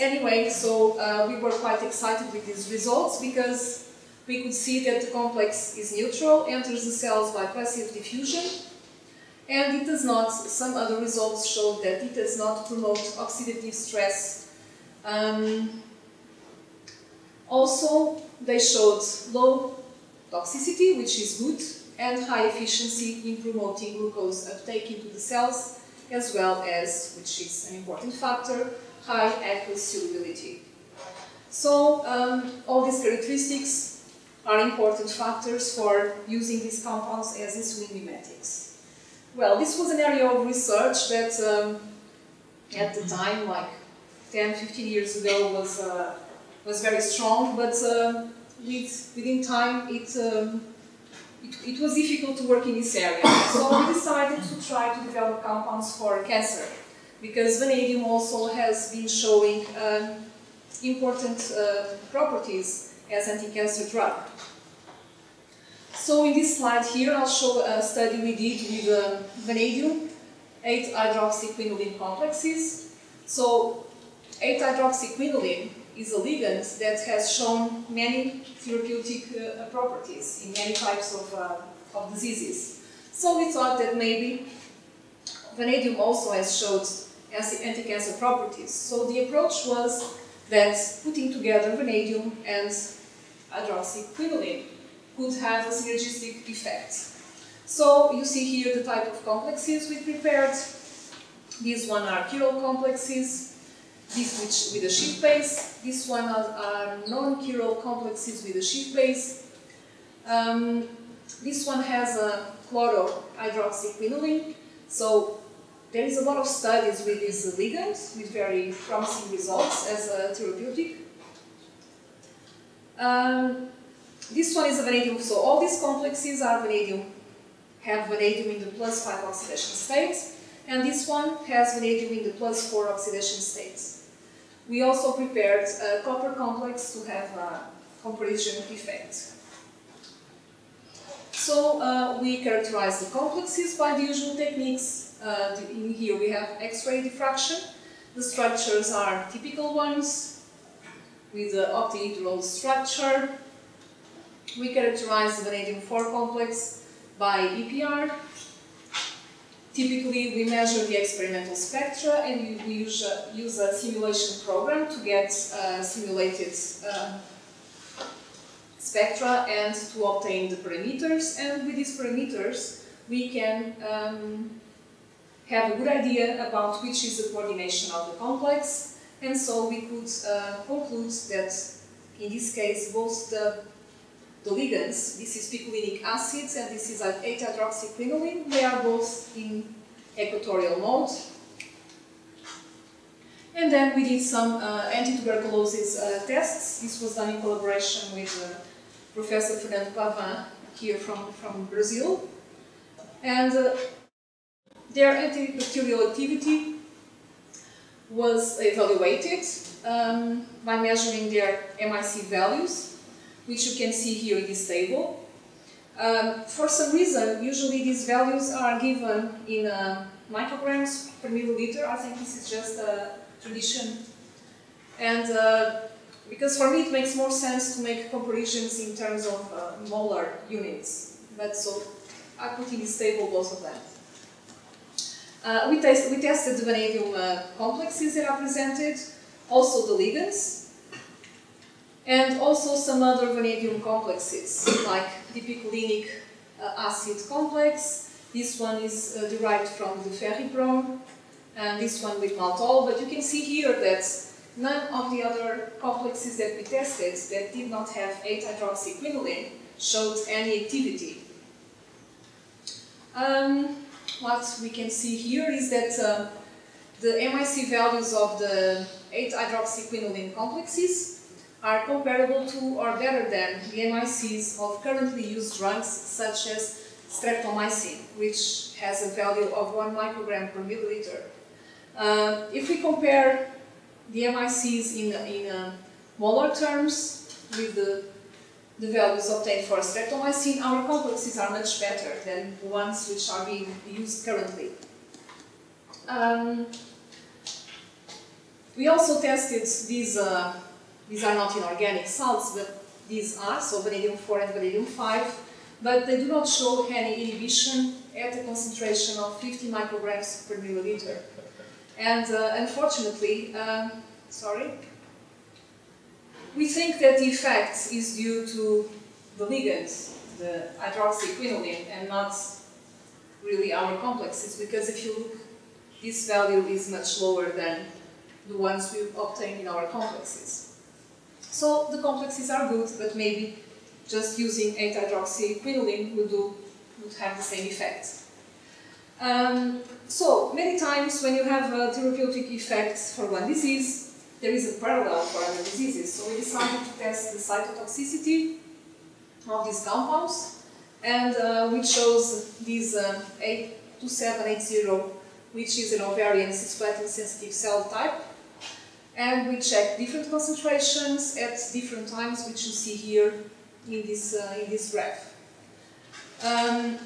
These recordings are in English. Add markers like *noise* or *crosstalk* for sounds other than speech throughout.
anyway, so uh, we were quite excited with these results because we could see that the complex is neutral, enters the cells by passive diffusion, and it does not, some other results showed that it does not promote oxidative stress. Um, also, they showed low toxicity, which is good, and high efficiency in promoting glucose uptake into the cells, as well as, which is an important factor, high aqueous solubility. So, um, all these characteristics are important factors for using these compounds as insulin mimetics. Well, this was an area of research that um, at the time, like 10, 15 years ago, was, uh, was very strong, but uh, with, within time it, um, it, it, was difficult to work in this area. So we decided to try to develop compounds for cancer, because vanadium also has been showing um, important uh, properties as anti-cancer drug. So in this slide here, I'll show a study we did with uh, vanadium, 8-hydroxyquinoline complexes. So 8-hydroxyquinoline is a ligand that has shown many therapeutic uh, properties in many types of, uh, of diseases. So we thought that maybe vanadium also has showed anti-cancer properties. So the approach was that putting together vanadium and hydroxyquinoline could have a synergistic effect. So you see here the type of complexes we prepared. These one are chiral complexes, this with a Schiff base. This one are, non-chiral complexes with a Schiff base. Um, this one has a chloro chlorohydroxyquinoline. So there is a lot of studies with these ligands with very promising results as a therapeutic. Um, this one is a vanadium, so all these complexes are vanadium, have vanadium in the plus 5 oxidation state, and this one has vanadium in the plus 4 oxidation state. We also prepared a copper complex to have a comparison effect. So uh, we characterize the complexes by the usual techniques. Uh, in here we have X-ray diffraction. The structures are typical ones with the octahedral structure. We characterize the vanadium-4 complex by EPR. Typically, we measure the experimental spectra and we use a, use a simulation program to get uh, simulated uh, spectra and to obtain the parameters. And with these parameters, we can um, have a good idea about which is the coordination of the complex. And so we could uh, conclude that, in this case, both the the ligands, this is picolinic acids and this is 8-hydroxyquinoline, they are both in equatorial mode. And then we did some uh, anti-tuberculosis uh, tests. This was done in collaboration with uh, Professor Fernando Pavan here from, from Brazil. And uh, their antibacterial activity was evaluated um, by measuring their MIC values which you can see here in this table. Um, for some reason, usually these values are given in uh, micrograms per milliliter. I think this is just a tradition. And uh, because for me it makes more sense to make comparisons in terms of uh, molar units. But so I put in this table both of them. Uh, we, test, we tested the vanadium uh, complexes that are presented, also the ligands, and also some other vanadium complexes, like the picolinic uh, acid complex. This one is uh, derived from deferiprone, and this one with maltol. But you can see here that none of the other complexes that we tested that did not have 8-hydroxyquinoline showed any activity. Um, what we can see here is that uh, the MIC values of the 8-hydroxyquinoline complexes are comparable to or better than the MICs of currently used drugs such as streptomycin, which has a value of 1 microgram per milliliter. Uh, if we compare the MICs in, in uh, molar terms with the, the values obtained for streptomycin, our complexes are much better than the ones which are being used currently. Um, We also tested these, uh, these are not inorganic salts, but these are, so vanadium 4 and vanadium 5, but they do not show any inhibition at a concentration of 50 micrograms per milliliter. And uh, unfortunately, um, sorry, we think that the effect is due to the ligand, the hydroxyquinoline, and not really our complexes, because if you look, this value is much lower than the ones we obtain in our complexes. So the complexes are good, but maybe just using 8-hydroxyquinoline would, would have the same effect. Um, so, many times when you have a therapeutic effect for one disease, there is a parallel for other diseases. So we decided to test the cytotoxicity of these compounds, and uh, we chose this uh, A2780, which is an ovarian cisplatin sensitive cell type, and we checked different concentrations at different times, which you see here in this, uh, in this graph. Um,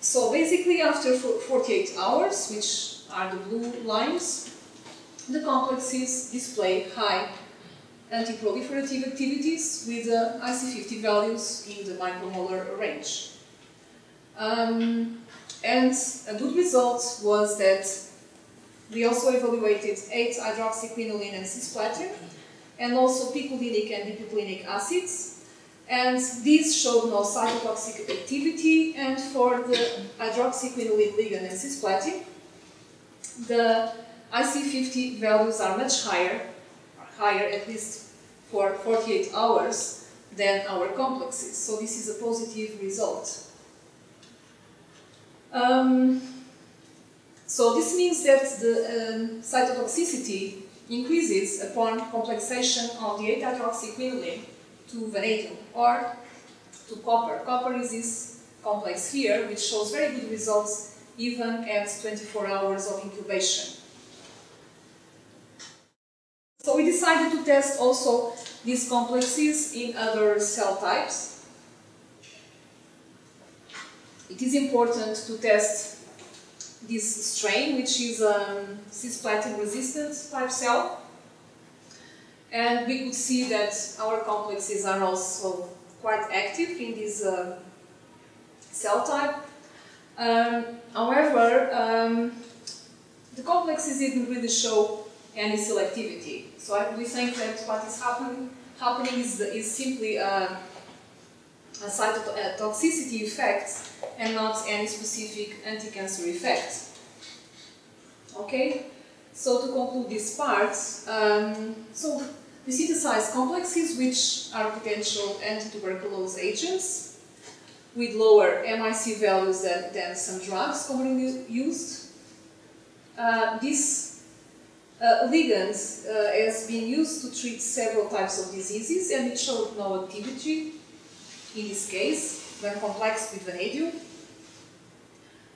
so basically after 48 hours, which are the blue lines, the complexes display high antiproliferative activities with uh, IC50 values in the micromolar range. Um, and a good result was that we also evaluated 8-hydroxyquinoline and cisplatin, and also picolinic and dipicolinic acids, and these showed no cytotoxic activity, and for the hydroxyquinoline ligand and cisplatin, the IC50 values are much higher, higher at least for 48 hours than our complexes. So this is a positive result. Um, so this means that the um, cytotoxicity increases upon complexation of the 8-hydroxyquinoline to vanadium or to copper. Copper is this complex here, which shows very good results even at 24 hours of incubation. So we decided to test also these complexes in other cell types. It is important to test this strain, which is a um, cisplatin resistant type cell. And we could see that our complexes are also quite active in this uh, cell type. Um, however, um, the complexes didn't really show any selectivity. So I, we think that what is happening, happening is, is simply a, a cytotoxicity effect and not any specific anti-cancer effect. Okay, so to conclude this part, um, so we synthesize complexes which are potential anti-tuberculose agents with lower MIC values than, than some drugs commonly used. Uh, this uh, ligand uh, has been used to treat several types of diseases and it showed no activity in this case when complexed with vanadium.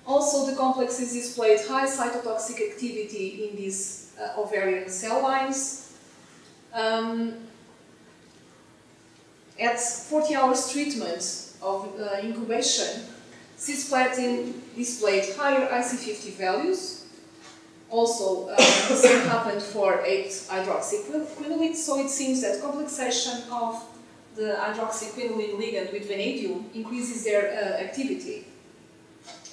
Also, the complexes displayed high cytotoxic activity in these uh, ovarian cell lines. Um, at 40 hours treatment of uh, incubation, cisplatin displayed higher IC50 values. Also, uh, *coughs* the same happened for 8-hydroxyquinoline, so it seems that complexation of the hydroxyquinoline ligand with vanadium increases their uh, activity.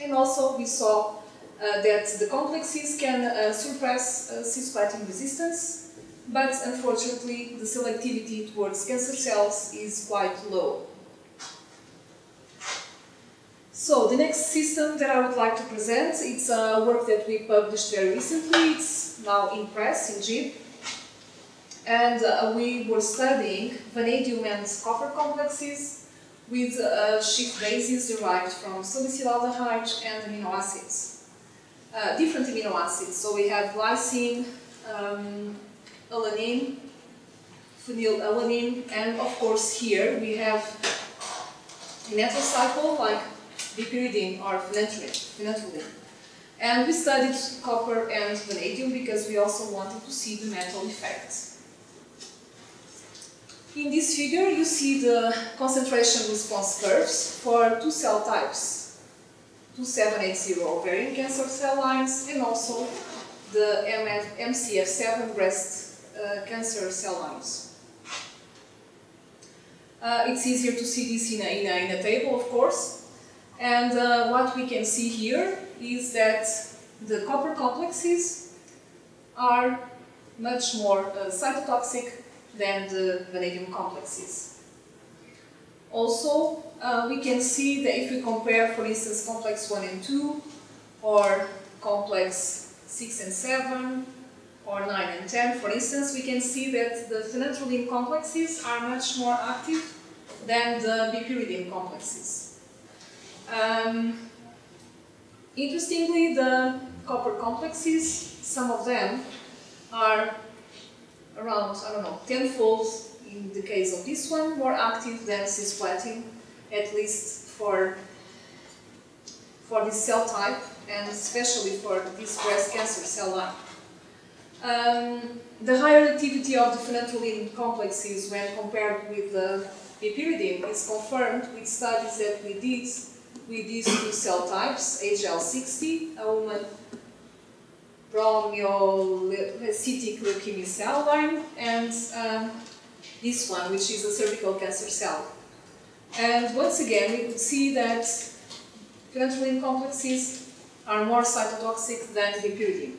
And also we saw uh, that the complexes can uh, suppress uh, cisplatin resistance, but unfortunately the selectivity towards cancer cells is quite low. So the next system that I would like to present, it's a work that we published very recently, it's now in press, in JIB, and uh, we were studying vanadium and copper complexes with uh, Schiff bases derived from salicylaldehyde and amino acids. Uh, different amino acids, so we have glycine, um, alanine, phenylalanine, and of course here we have methyl cycle like bipyridine or phenanthroline. And we studied copper and vanadium because we also wanted to see the metal effects. In this figure, you see the concentration response curves for two cell types, 2780 ovarian cancer cell lines and also the MCF7 breast uh, cancer cell lines. Uh, it's easier to see this in a, in a, in a table, of course. And uh, what we can see here is that the copper complexes are much more uh, cytotoxic than the vanadium complexes. Also, uh, we can see that if we compare, for instance, complex 1 and 2, or complex 6 and 7, or 9 and 10, for instance, we can see that the phenanthroline complexes are much more active than the bipyridine complexes. Um, interestingly, the copper complexes, some of them are around, I don't know, tenfold in the case of this one, more active than cisplatin, at least for, for this cell type, and especially for this breast cancer cell line. Um, the higher activity of the phenanthroline complexes when compared with the bipyridine is confirmed with studies that we did with these two cell types, HL60, a woman promyelocytic leukemia cell line, and um, this one, which is a cervical cancer cell. And once again, we could see that phenanthroline complexes are more cytotoxic than bipyridine.